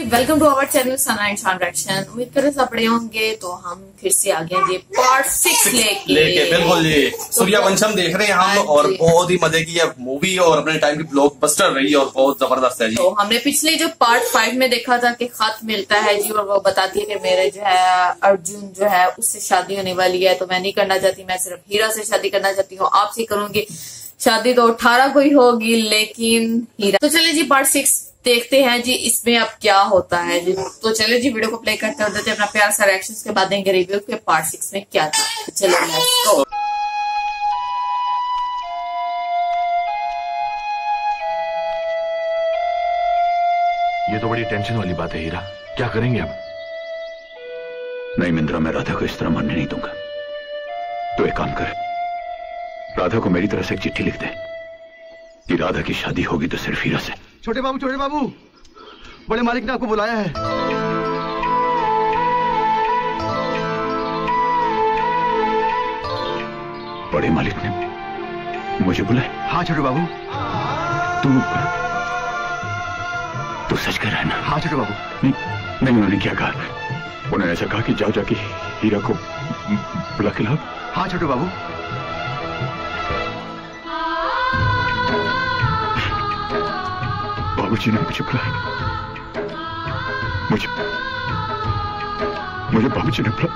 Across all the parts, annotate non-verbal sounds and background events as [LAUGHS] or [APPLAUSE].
Welcome to our channel Sana transaction उम्मीद करें सब बड़े होंगे तो हम फिर से आ गए जी पार्ट सिक्स लेके। लेके बिल्कुल जी। सूर्यवंशम देख रहे हैं हम हाँ और बहुत ही मज़े की ये मूवी और अपने टाइम की ब्लॉकबस्टर रही और बहुत ज़बरदस्त है जी। तो हमने पिछले जो पार्ट फाइव में देखा था कि खत मिलता है जी और वो बताती है कि मेरे जो है अर्जुन जो है उससे शादी होने वाली है तो मैं नहीं करना चाहती मैं सिर्फ़ हीरा से शादी करना चाहती हूँ आपसे करूँगी। शादी तो अठारह को ही होगी लेकिन हीरा। तो चले जी पार्ट सिक्स देखते हैं जी इसमें अब क्या होता है जी। तो चलिए जी वीडियो को प्ले करते हैं देते अपना प्यार सा रिएक्शन के बाद देंगे रिव्यू के पार्ट सिक्स में क्या था। तो चलो लेट्स ये तो बड़ी टेंशन वाली बात है हीरा। क्या करेंगे अब? नहीं मिंद्रा मैं राधा को इस तरह मरने नहीं दूँगा। तो एक काम कर। राधा को मेरी तरफ़ से एक चिट्ठी लिख दे कि राधा की शादी होगी तो सिर्फ़ हीरा से। छोटे बाबू छोटे बाबू। बड़े मालिक ने आपको बुलाया है। बड़े मालिक ने मुझे बुलाया? हाँ छोटे बाबू। तू तू सच कह रहा है ना? हाँ छोटे बाबू। नहीं नहीं उन्होंने क्या कहा? उन्होंने ऐसा कहा कि जाओ जाके हीरा को बुला के लाओ। हाँ छोटे बाबू। बाबूजी ने मुझे बुलाया। मुझे मुझे बाबूजी ने बुलाया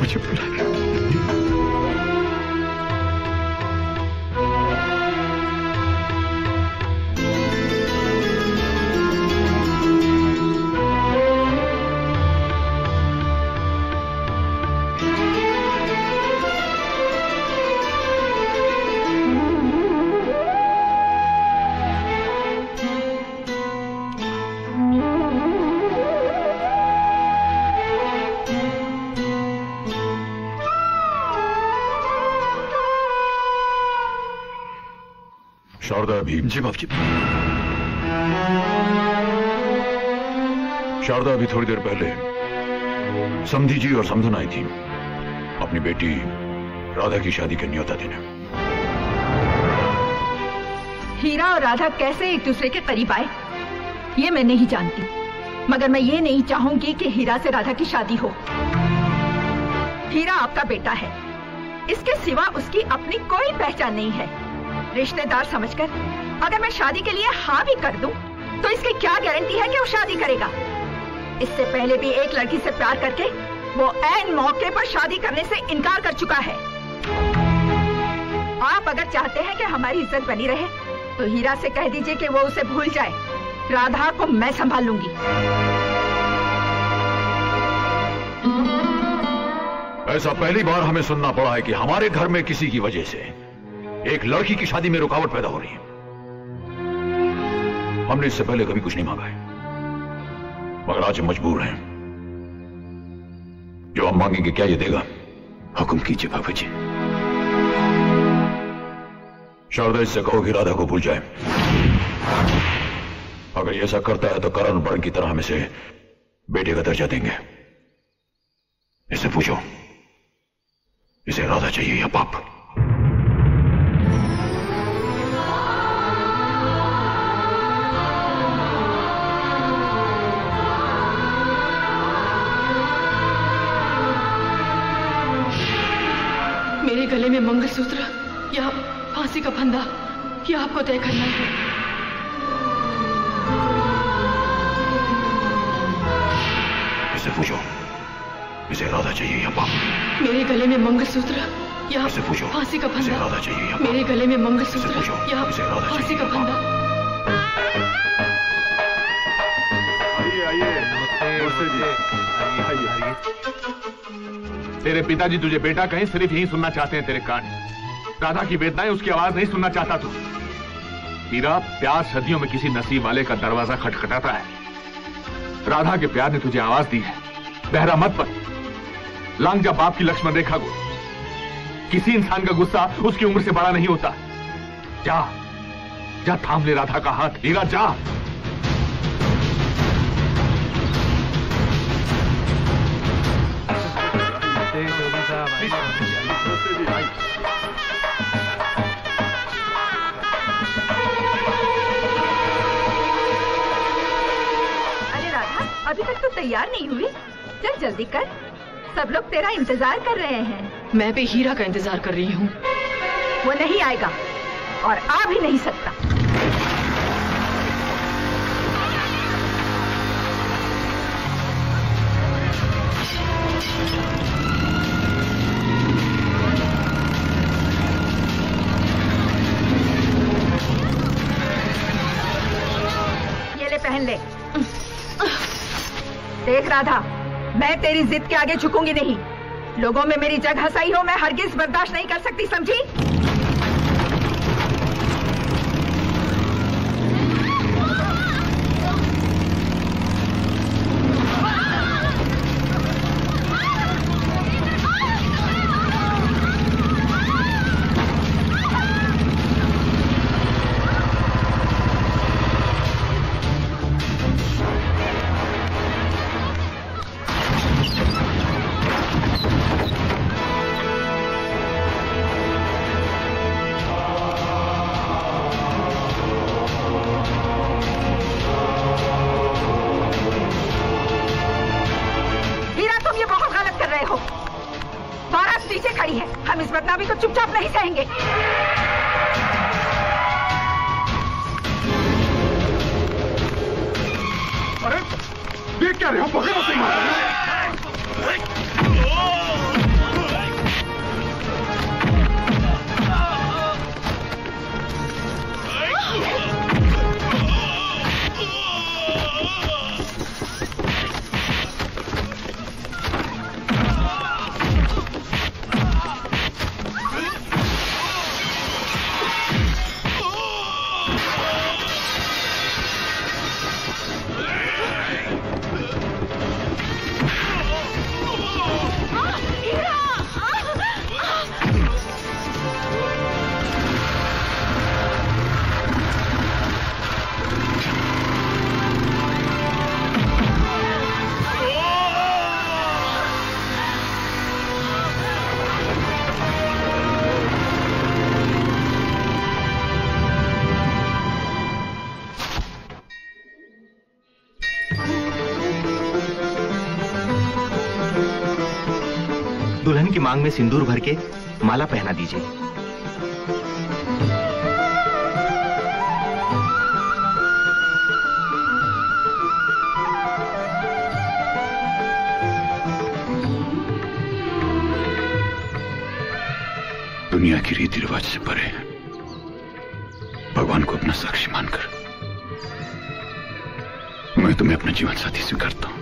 मुझे बुलाया। शारदा अभी जी बाबू जी शारदा अभी थोड़ी देर पहले समधी जी और समधन आई थी। अपनी बेटी राधा की शादी का न्योता देने। हीरा और राधा कैसे एक दूसरे के करीब आए? ये मैं नहीं जानती। मगर मैं ये नहीं चाहूँगी कि हीरा से राधा की शादी हो। हीरा आपका बेटा है। इसके सिवा उसकी अपनी कोई पहचान नहीं है। रिश्तेदार समझकर अगर मैं शादी के लिए हाँ भी कर दूँ, तो इसकी क्या गारंटी है कि वो शादी करेगा? इससे पहले भी एक लड़की से प्यार करके वो ऐन मौके पर शादी करने से इनकार कर चुका है। आप अगर चाहते हैं कि हमारी इज़्ज़त बनी रहे तो हीरा से कह दीजिए कि वो उसे भूल जाए। राधा को मैं संभाल लूँगी। ऐसा पहली बार हमें सुनना पड़ा है कि हमारे घर में किसी की वजह से एक लड़की की शादी में रुकावट पैदा हो रही है। हमने इससे पहले कभी कुछ नहीं मांगा है। मगर आज मजबूर हैं। जो हम मांगेंगे क्या ये देगा? हुक्म कीजिए बाबा जी। शारदा, इससे कहो कि राधा को भूल जाए। अगर ऐसा करता है तो करण बड़ की तरह हम इसे बेटे का दर्जा देंगे। इसे पूछो, इसे राधा चाहिए या पाप गले में मंगलसूत्र या फांसी का फंदा ये आपको तय करना है। इसे पूछो। इसे राधा चाहिए या पाप? मेरे गले में मंगलसूत्र या इसे पूछो। फांसी का फंदा। राधा चाहिए या मेरे गले में मंगलसूत्र या इसे राधा फांसी का फंदा। तेरे पिताजी तुझे बेटा कहीं, सिर्फ़ यही सुनना चाहते हैं तेरे कान। राधा की वेदनाएँ, उसकी आवाज़ नहीं सुनना चाहता तू। हीरा प्यार सदियों में किसी नसीब वाले का दरवाज़ा खटखटाता है। राधा के प्यार ने तुझे आवाज़ दी है। बहरा मत पर लांग जा बाप की लक्ष्मण रेखा को। किसी इंसान का गुस्सा उसकी उम्र से बड़ा नहीं होता। जा। जा थाम ले राधा का हाथ। हीरा जा। अभी तक तो तैयार नहीं हुई। चल जल्दी कर। सब लोग तेरा इंतज़ार कर रहे हैं। मैं भी हीरा का इंतज़ार कर रही हूँ। वो नहीं आएगा और आ भी नहीं सकता। ये ले पहन ले। देख राधा, मैं तेरी जिद के आगे झुकूँगी नहीं। लोगों में मेरी जगह सही हो, मैं हरगिज बर्दाश्त नहीं कर सकती, समझी? खड़ी है। हम इस बदनामी को चुपचाप नहीं सहेंगे। अरे, देख क्या रहे हो? पकड़ो से दुल्हन की मांग में सिंदूर भर के माला पहना दीजिए। दुनिया की रीति रिवाज से परे भगवान को अपना साक्षी मानकर मैं तुम्हें अपना जीवन साथी स्वीकारता हूँ।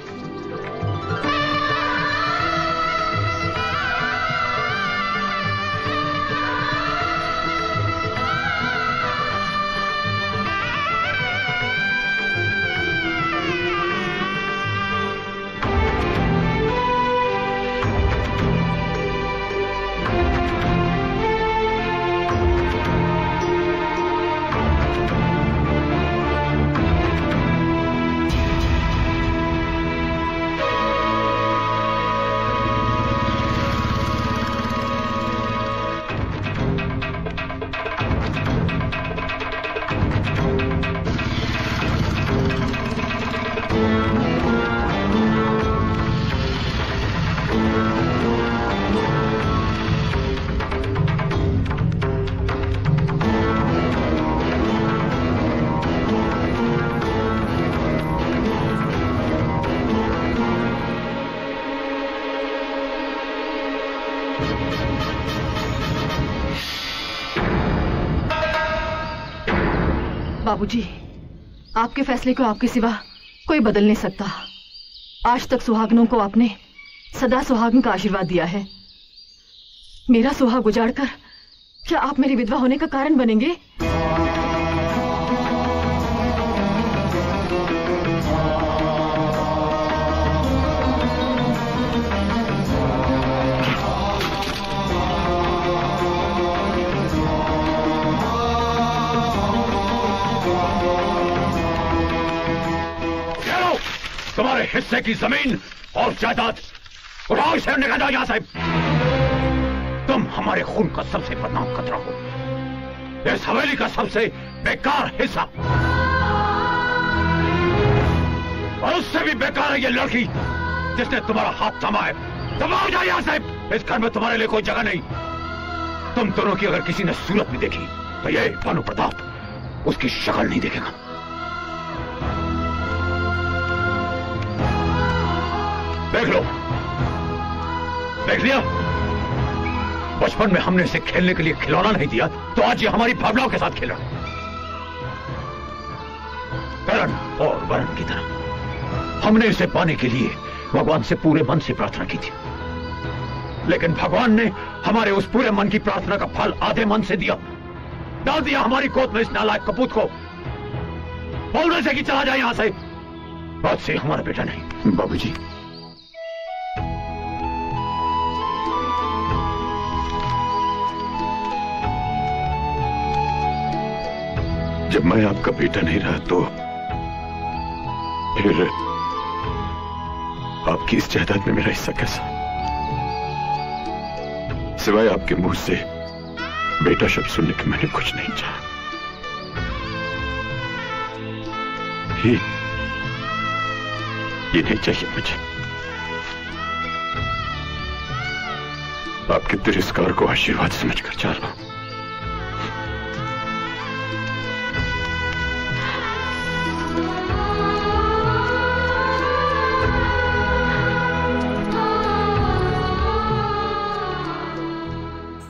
बाबूजी, आपके फैसले को आपके सिवा कोई बदल नहीं सकता। आज तक सुहागनों को आपने सदा सुहागन का आशीर्वाद दिया है। मेरा सुहाग उजाड़कर क्या आप मेरी विधवा होने का कारण बनेंगे? तुम्हारे हिस्से की ज़मीन और जायदाद उठाओ इसे निकाल जाओ यहाँ से तुम हमारे खून का सबसे बदनाम खतरा हो। इस हवेली का सबसे बेकार हिस्सा। और उससे भी बेकार है ये लड़की, जिसने तुम्हारा हाथ थामा है। दबाओ जाए यहाँ से इस घर में तुम्हारे लिए कोई जगह नहीं। तुम दोनों की अगर किसी ने सूरत भी देखी तो ये भानु प्रताप उसकी शक्ल नहीं देखेगा। देख लो। देख लिया? बचपन में हमने इसे खेलने के लिए खिलौना नहीं दिया तो आज ये हमारी भावनाओं के साथ खेल रहा है। करण और वरण की तरह, हमने इसे पाने के लिए भगवान से पूरे मन से प्रार्थना की थी। लेकिन भगवान ने हमारे उस पूरे मन की प्रार्थना का फल आधे मन से दिया। डाल दिया हमारी गोद में इस नालायक कपूत को। बोलने से कि चला जाए यहाँ से। बात से हमारा बेटा नहीं, बाबूजी। जब मैं आपका बेटा नहीं रहा तो फिर आपकी इस जायदाद में मेरा हिस्सा कैसा? सिवाय आपके मुँह से बेटा शब्द सुनने के मैंने कुछ नहीं चाहा। ये ये नहीं चाहिए मुझे। आपके तिरस्कार को आशीर्वाद समझकर जा रहा हूँ।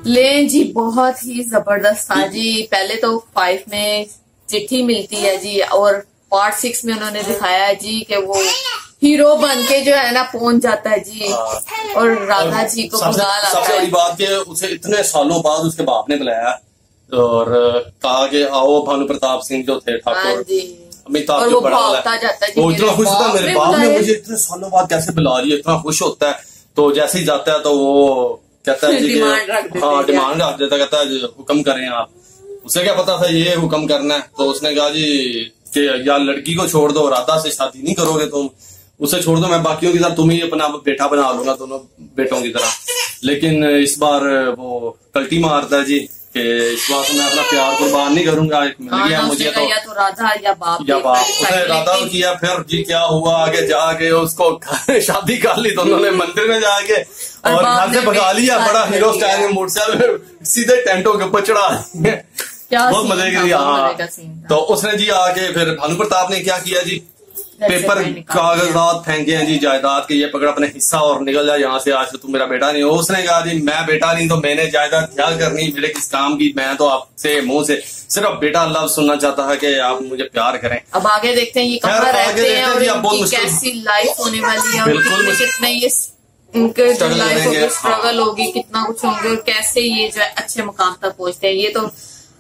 लें जी बहुत ही ज़बरदस्त था जी। पहले तो फाइव में चिट्ठी मिलती है जी और पार्ट सिक्स में उन्होंने दिखाया है जी कि वो हीरो बन के जो है ना पहुँच जाता है जी। और राधा जी को सबसे लाता सबसे बड़ी बात कि उसे इतने सालों बाद उसके बाप ने बुलाया और कहा कि आओ भानु प्रताप सिंह जो थे हाँ ठाकुर जी अमिताभ जो बड़ा है, है वो इतना खुश था मेरे बाप ने मुझे इतने सालों बाद कैसे बुला रही है इतना खुश होता है। तो जैसे ही जाता है तो वो कहता है जी हाँ डिमांड रख देता कहता है हुक्म करें आप। उसे क्या पता था ये हुक्म करना है? तो उसने कहा जी कि यार लड़की को छोड़ दो राधा से शादी नहीं करोगे तुम। उसे छोड़ दो मैं बाकियों की तरह तुम ही अपना बेटा बना लूँगा दोनों बेटों की तरह। लेकिन इस बार वो कल्टी मारता है जी कि इस बार तो मैं अपना प्यार कुर्बान नहीं करूँगा एक मिल गया मुझे तो। या तो राधा या बाप या बाप। उसने राधा को किया फिर जी क्या हुआ आगे जाके उसको [LAUGHS] शादी कर ली दोनों ने मंदिर में जाके और घर से भगा लिया बड़ा हीरो स्टाइल में मोटरसाइकिल सीधे टेंटों के ऊपर चढ़ा। बहुत मज़े की हाँ। तो उसने जी आके फिर भानु प्रताप ने क्या किया जी? पेपर। कागजात फेंके हैं जी जायदाद के ये पकड़ अपने हिस्सा और निकल जा यहाँ से आज से तू मेरा बेटा नहीं हो। उसने कहा जी मैं बेटा नहीं तो मैंने जायदाद क्या करनी मेरे किस काम की? मैं तो आपसे मुँह से सिर्फ़ बेटा लव सुनना चाहता है कि आप मुझे प्यार करें। अब आगे देखते हैं ये कहाँ रहते हैं और कैसी लाइफ होने वाली है बिल्कुल कितने ये इनके जो लाइफ होगी स्ट्रगल होगी कितना कुछ होंगे और कैसे ये जो है अच्छे मुकाम तक पहुँचते हैं। ये तो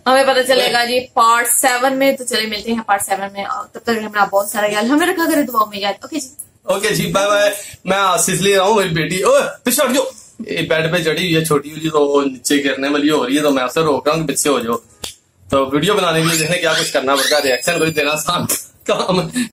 हमें पता चलेगा जी पार्ट सेवन में तो चले मिलते हैं पार्ट सेवन में। तब तक हमारा बहुत सारा ख्याल हमें रखा करे दुआओं में याद। ओके जी। ओके जी बाय बाय मैं आशीष ले रहा हूँ मेरी बेटी। ओए पीछे हट जाओ। ये बेड पे चढ़ी हुई है छोटी हुई तो नीचे गिरने वाली हो रही है तो मैं उससे रोक रहा हूँ पीछे हो जाओ। तो वीडियो बनाने के लिए देखने क्या कुछ करना पड़ेगा रिएक्शन कोई देना आसान काम। है।